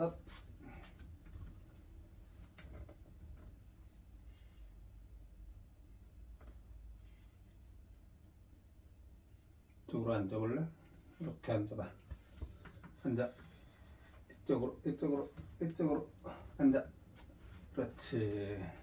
일어서. 이쪽으로 앉아볼래? 이렇게 앉아봐. 앉아. 이쪽으로, 이쪽으로, 이쪽으로 앉아. 그렇지.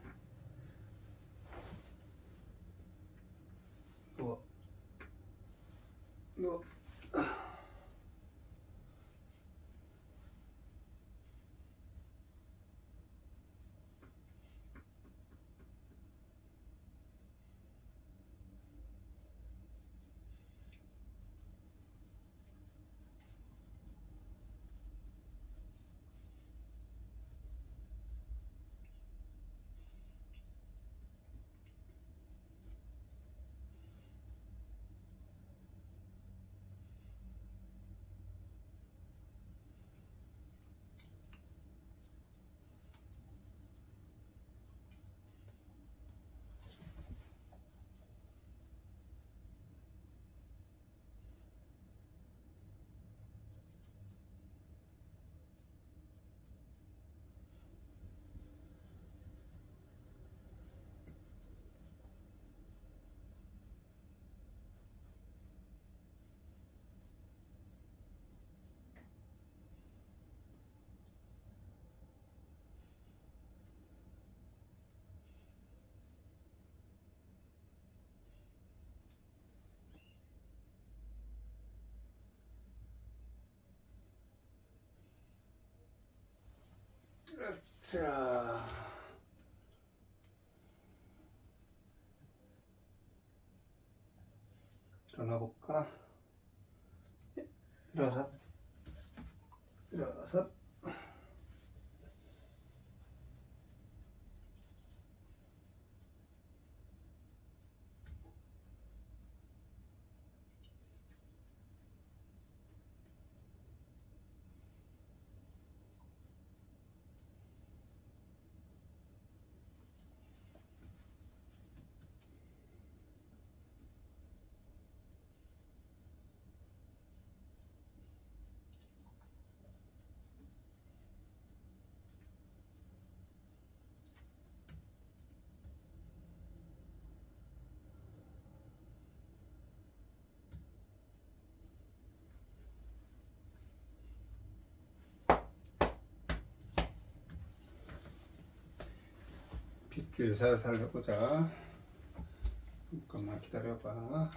자. 일어나 볼까? 일어서. 일어서. 비트 살살 해보자. 잠깐만 기다려봐.